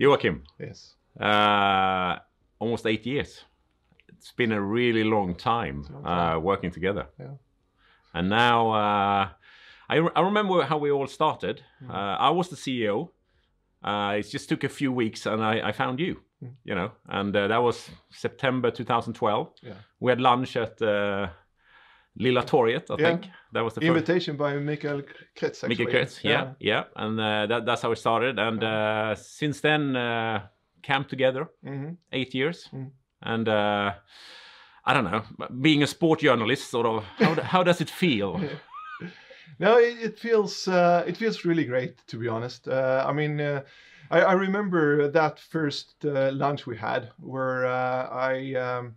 Joakim, Yes. uh, almost eight years. It's been a really long time, long time. Uh, working together. Yeah. And now uh, I, re- I remember how we all started. Mm. Uh, I was the CEO. Uh, it just took a few weeks, and I, I found you. Mm. You know, and uh, that was September 2012. Yeah. We had lunch at uh, Lilla Torget, I Yeah. think. That was the first. Invitation by Mikael Kretz, actually. Kretz, yeah, yeah, and uh, that, that's how it started. And uh, since then, uh, camped together hmm eight years, Mm. and uh, I don't know, being a sport journalist, sort of, how, how does it feel? No, it, it feels uh, it feels really great to be honest. Uh, I mean, uh, I, I remember that first uh, lunch we had where uh, I um,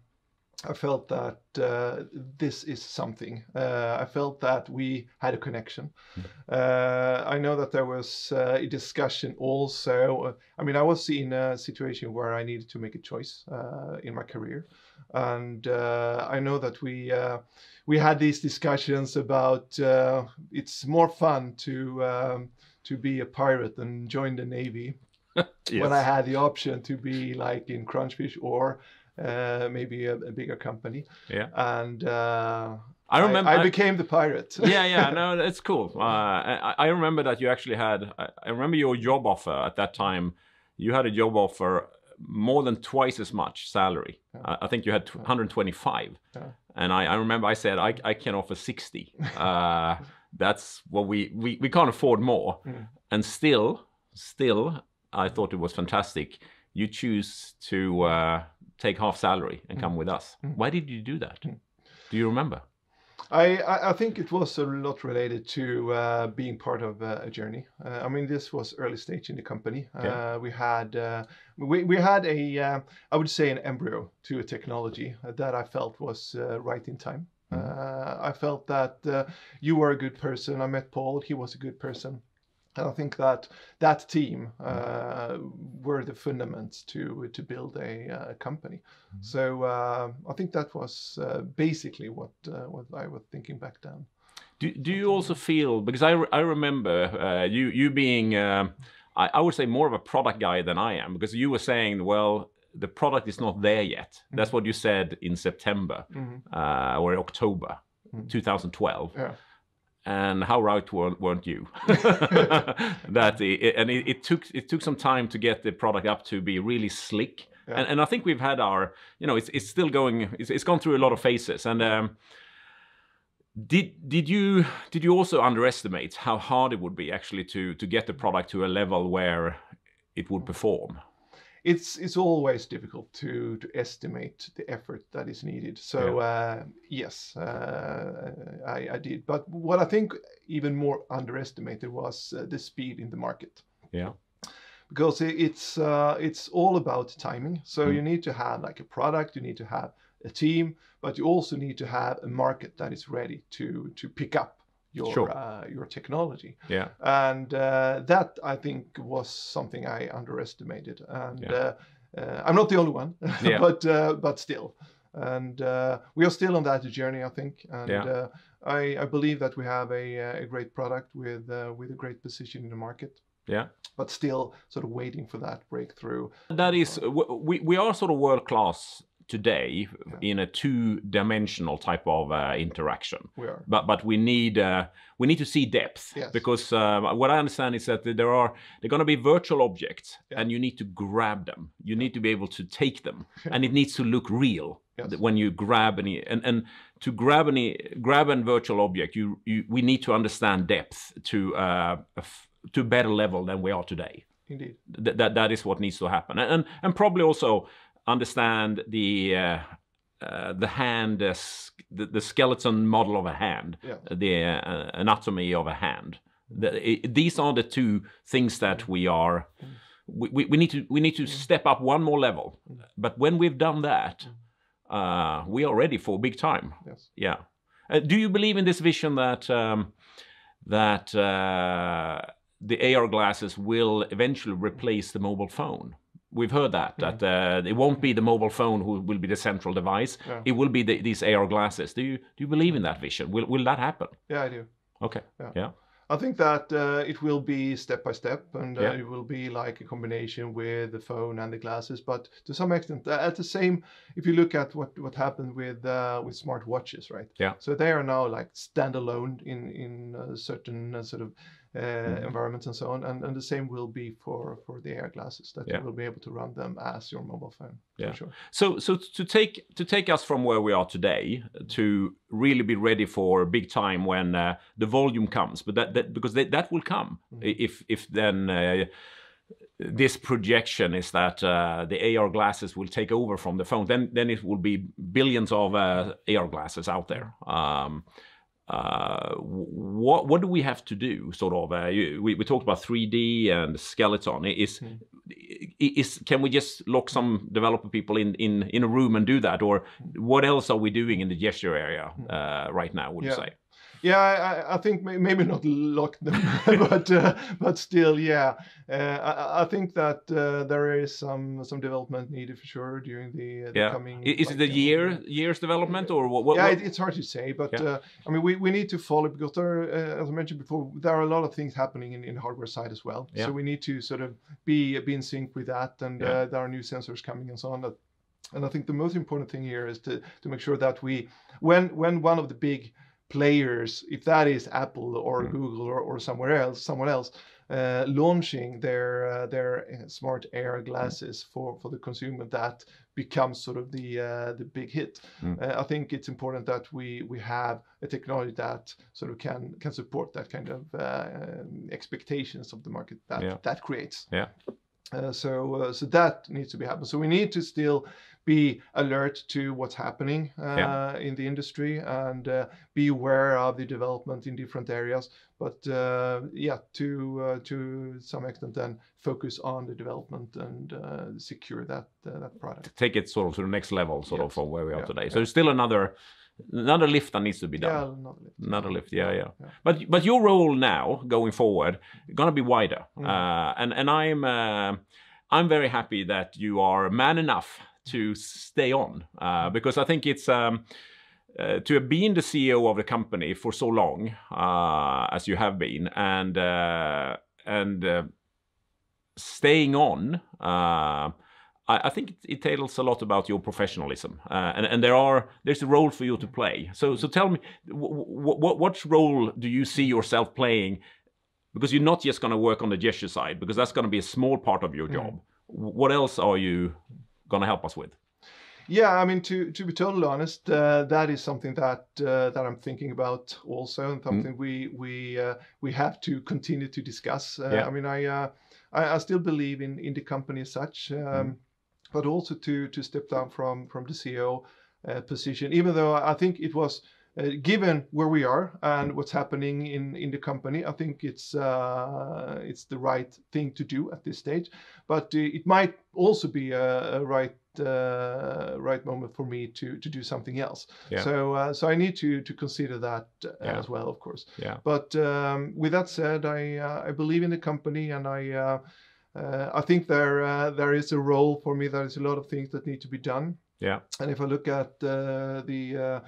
I felt that uh, this is something. Uh, I felt that we had a connection. Uh, I know that there was uh, a discussion also. I mean, I was in a situation where I needed to make a choice uh, in my career, and uh, I know that we uh, we had these discussions about uh, it's more fun to um, to be a pirate than join the navy when I had the option to be like in Crunchfish or uh, maybe a, a bigger company. Yeah. And uh, I remember. I, I- became the pirate. yeah, yeah, no, it's cool. Uh, I, I remember that you actually had. I, I remember your job offer at that time. You had a job offer more than twice as much salary. I, I think you had 125, Yeah. and I, I remember I said I, I can offer 60. Uh, that's what we, we we can't afford more, Mm. and still, still, I thought it was fantastic. You choose to uh, take half salary and come with us. Why did you do that? Do you remember? I, I, think it was a lot related to uh, being part of uh, a journey. Uh, I mean, this was early stage in the company. Yeah. Uh, we had uh, we, we had a uh, I would say an embryo to a technology that I felt was uh, right in time. Uh, I felt that uh, you were a good person. I met Paul; he was a good person. And I think that that team uh, were the fundaments to to build a, uh company. So uh, I think that was uh, basically what uh, what I was thinking back then. Do, do you also feel because I, I remember uh, you you being um, I, I would say more of a product guy than I am because you were saying well the product is not there yet that's what you said in September Mhm. uh, or October 2012 Yeah. And how right weren't, you? That it, and it, it took it took some time to get the product up to be really slick. Yeah. and, and I think we've had our you know it's, it's still going it's, it's gone through a lot of phases. And um, did did you did you also underestimate how hard it would be actually to to get the product to a level where it would perform It's it's always difficult to to estimate the effort that is needed. So uh, yes, uh, I, I did. But what I think even more underestimated was uh, the speed in the market. yeah because it's uh, it's all about timing. So Mm. you need to have like a product, you need to have a team, but you also need to have a market that is ready to to pick up your Sure. uh, your technology. yeah And uh, that I think was something I underestimated. And Yeah. uh, uh, I'm not the only one, Yeah. but uh, but still. And uh, we are still on that journey, I think. And Yeah. uh, I, I believe that we have a, a great product with uh, with a great position in the market yeah but still sort of waiting for that breakthrough. that is we we are sort of world class today in a two dimensional type of uh, interaction We are. but but we need uh, we need to see depth Yes. because um, what I understand is that there are they're going to be virtual objects Yeah. and you need to grab them. You need to be able to take them, and it needs to look real Yes. when you grab any and and to grab any grab a virtual object. You you we need to understand depth to uh, a f- to better level than we are today. Indeed. Th- that that is what needs to happen, and and, and probably also understand the. Uh, uh, the hand, uh, the, the skeleton model of a hand, Yeah. the uh, anatomy of a hand. The, i these are the two things that we are. We, we, we need to we need to step up one more level. But when we've done that, uh, we are ready for big time. Yes. Yeah. Uh, do you believe in this vision that um, that uh, the AR glasses will eventually replace the mobile phone? We've heard that that uh, it won't be the mobile phone who will be the central device. Yeah. It will be the, these AR glasses. Do you do you believe in that vision? Will will that happen? Yeah, I do. Okay. Yeah. Yeah. I think that uh, it will be step by step, and uh, Yeah. it will be like a combination with the phone and the glasses. But to some extent, uh, at the same, if you look at what what happened with uh, with smart watches, right? Yeah. So they are now like standalone in in uh, certain uh, sort of uh, Mm-hmm. environments and so on, and, and the same will be for for the AR glasses that Yeah. you will be able to run them as your mobile phone. Yeah. For sure. So, so to take to take us from where we are today to really be ready for a big time when uh, the volume comes, but that, that because that, that will come i- if if then uh, this projection is that uh, the AR glasses will take over from the phone, then then it will be billions of uh, AR glasses out there. Um, uh, what what do we have to do? Sort of, uh, you, we we talked about 3D and skeleton. Is Mm. is can we just lock some developer people in in in a room and do that, or what else are we doing in the gesture area uh, right now? Would you Mm. Say? Yeah, I, I- think maybe not lock them, but uh, but still, yeah. Uh, I, I think that uh, there is some some development needed for sure during the, uh, the Yeah. coming. Is it like, a uh, year years development or what? what, yeah, what- it's hard to say, but Yeah. uh, I mean, we, we need to follow because there, uh, as I mentioned before, there are a lot of things happening in, in the hardware side as well. Yeah. So we need to sort of be be in sync with that, and Yeah. uh, there are new sensors coming and so on. That, and I think the most important thing here is to to make sure that we, when when one of the big players, if that is Apple or Mm. Google or, or somewhere else, someone else, uh, launching their uh, their uh, smart AR glasses for for the consumer, that becomes sort of the uh, the big hit. Mm. Uh, I think it's important that we we have a technology that sort of can can support that kind of uh, um, expectations of the market that Yeah. that creates. Yeah. So uh, so that needs to be happening. So we need to still be alert to what's happening uh, Yeah. in the industry and uh, be aware of the development in different areas. But uh, yeah, to uh, to some extent, then focus on the development and uh, secure that uh, that product. take it sort of to the next level, sort of from where we are Yeah, today. So yeah. there's still another another lift that needs to be done. Yeah, another lift. Another lift, yeah, yeah. Yeah. But but your role now going forward gonna be wider, Mm. uh, and and I'm uh, I'm very happy that you are man enough to stay on uh, because I think it's. Um, uh, to have been the CEO of the company for so long uh, as you have been, and uh, and uh, staying on, uh, I, I think it, it tells a lot about your professionalism, uh, and and there are there's a role for you to play. So so tell me, what what what role do you see yourself playing? Because you're not just going to work on the gesture side, because that's going to be a small part of your Mm. job. What else are you going to help us with? Yeah, I mean to to be totally honest, uh, that is something that uh, that I'm thinking about also, and something we we uh, we have to continue to discuss. Uh, Yeah. I mean, I, uh, I I still believe in in the company as such, um, but also to to step down from from the CEO uh, position, even though I think it was. Uh, given where we are and what's happening in, in the company, I think it's uh, it's the right thing to do at this stage. But uh, it might also be a, a right uh, right moment for me to to do something else. Yeah. So uh, so I need to to consider that uh, Yeah. as well, of course. Yeah. But um, with that said, I uh, I believe in the company, and I uh, uh, I think there uh, there is a role for me. There is a lot of things that need to be done. Yeah. And if I look at uh, the uh,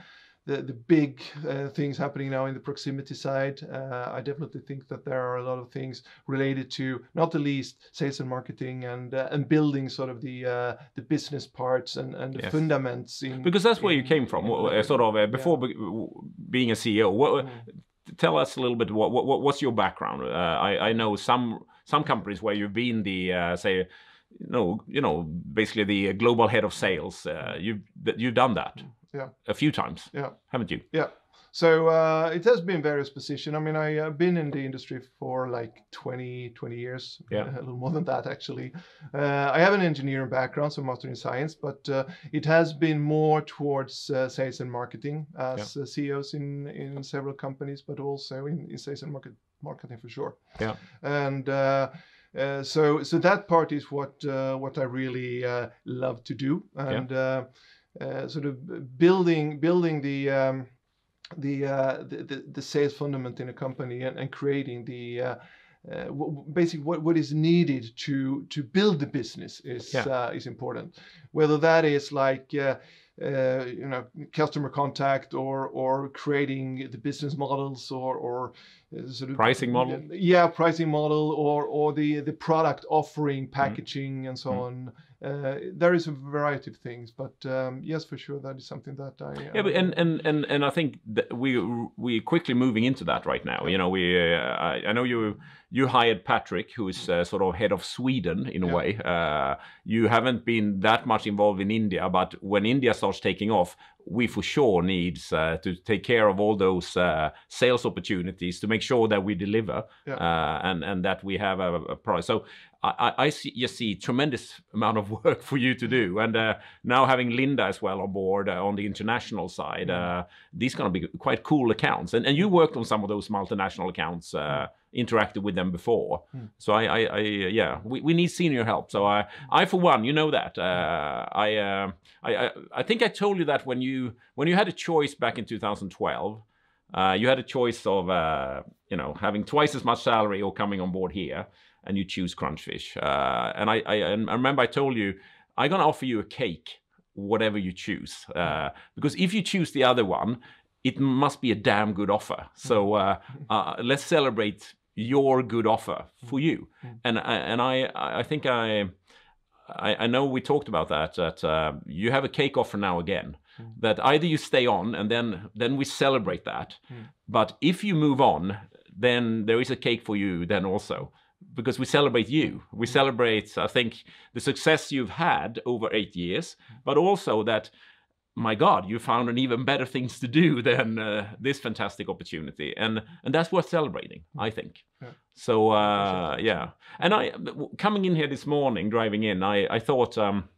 the, the big uh, things happening now in the proximity side, uh, I definitely think that there are a lot of things related to, not the least, sales and marketing and uh, and building sort of the uh, the business parts and, and the Yes. fundaments in Because that's where you came from, in uh, sort of uh, yeah. before be- being a CEO. What, Mm. Tell us a little bit. What, what what's your background? Uh, I I know some some companies where you've been the uh, say, no, you know, basically the global head of sales. Uh, you've you've done that. Yeah. A few times, Yeah. haven't you? Yeah. So uh, it has been various positions. I mean, I have been in the industry for like 20, 20 years, Yeah. a little more than that actually. Uh, I have an engineering background, so master in science, but uh, it has been more towards uh, sales and marketing as uh, CEOs in, in several companies, but also in, in sales and market, marketing for sure. Yeah. And uh, uh, so, so that part is what uh, what I really uh, love to do, and uh, uh, sort of building building the um, the, uh, the the the sales fundament in a company and, and creating the uh, uh, basically what, what is needed to to build the business is Yeah. uh, is important. Whether that is like uh, uh, you know customer contact or or creating the business models or or uh, sort of Pricing model? yeah pricing model or or the the product offering packaging and so Mm. on uh, there is a variety of things but um, yes for sure that is something that i Yeah, but and and and and I think that we we quickly moving into that right now. You know, we uh, I, I know you you hired Patrick, who is uh, sort of head of Sweden in a Yeah. way. Uh, you haven't been that much involved in India, but when India starts taking off, we for sure needs uh, to take care of all those uh, sales opportunities to make sure that we deliver Yeah. uh, and and that we have a, a product. So. I, I- see, just see tremendous amount of work for you to do, and uh, now having Linda as well on board uh, on the international side, uh, these going to be quite cool accounts. And, and you worked on some of those multinational accounts, uh, interacted with them before. Mm. So I, I, I yeah, we, we need senior help. So I, I for one, you know that. Uh, I, uh, I, I, I think I told you that when you when you had a choice back in 2012. Uh, you had a choice of, uh, you know, having twice as much salary or coming on board here, and you choose Crunchfish. Uh, and I, I, I remember I told you, I'm gonna offer you a cake, whatever you choose, uh, because if you choose the other one, it must be a damn good offer. So uh, uh, let's celebrate your good offer for you. And I, and I, I think I. I, I know we talked about that. That uh, you have a cake offer now again. That either you stay on and then then we celebrate that. But if you move on, then there is a cake for you then also because we celebrate you. We celebrate, I think, the success you've had over eight years, but also that, my God, you found an even better things to do than uh, this fantastic opportunity, and and that's worth celebrating, I think. Yeah. So uh, yeah, and I coming in here this morning, driving in, I I thought um,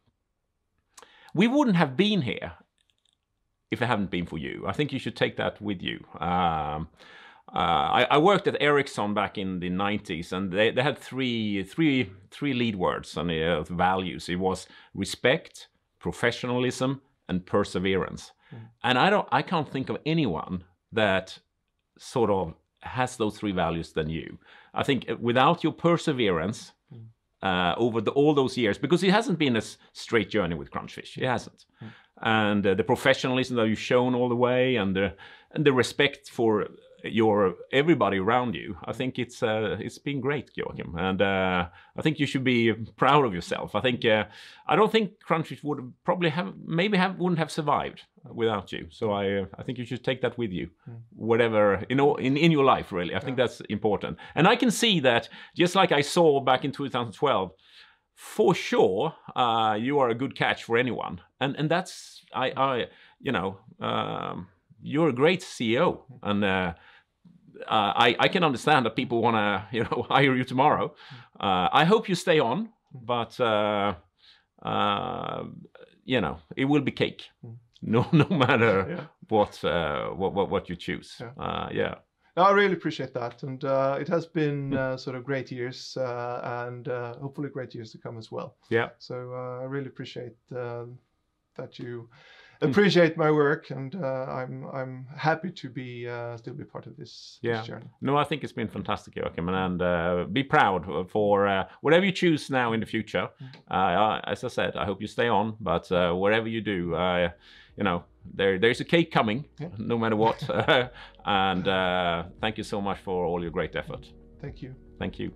we wouldn't have been here if it hadn't been for you. I think you should take that with you. Um, uh, I, I worked at Ericsson back in the 90s, and they, they had three, three, three lead words and uh, values. It was respect, professionalism, and perseverance. And I don't, I can't think of anyone that sort of has those three values than you. I think uh, without your perseverance uh, over the, all those years, because it hasn't been a straight journey with Crunchfish, it hasn't. And uh, the professionalism that you've shown all the way, and the and the respect for your everybody around you, I think it's uh, it's been great, Joakim, and uh, I think you should be proud of yourself. I think uh, I don't think Crunchfish would probably have maybe have wouldn't have survived without you. So I uh, I think you should take that with you, whatever in all, in in your life. Really, I think that's important. And I can see that just like I saw back in 2012 for sure uh, you are a good catch for anyone and and that's i i you know um, you're a great ceo and uh, uh, I, I can understand that people want to you know hire you tomorrow. Uh, i hope you stay on but uh, uh, you know it will be cake. No no matter Yeah. what, uh, what what what you choose. Yeah. uh, yeah. No, I really appreciate that, and uh, it has been uh, sort of great years, uh, and uh, hopefully great years to come as well. yeah. So uh, I really appreciate um that you appreciate my work, and uh, I'm I'm happy to be uh, still be part of this, Yeah. this journey. No, I think it's been fantastic, Joakim, and uh, be proud for uh, whatever you choose now in the future. Uh, as I said, I hope you stay on, but uh, whatever you do, you know, there there's a cake coming, Yeah. no matter what. and uh, thank you so much for all your great effort. Thank you. Thank you.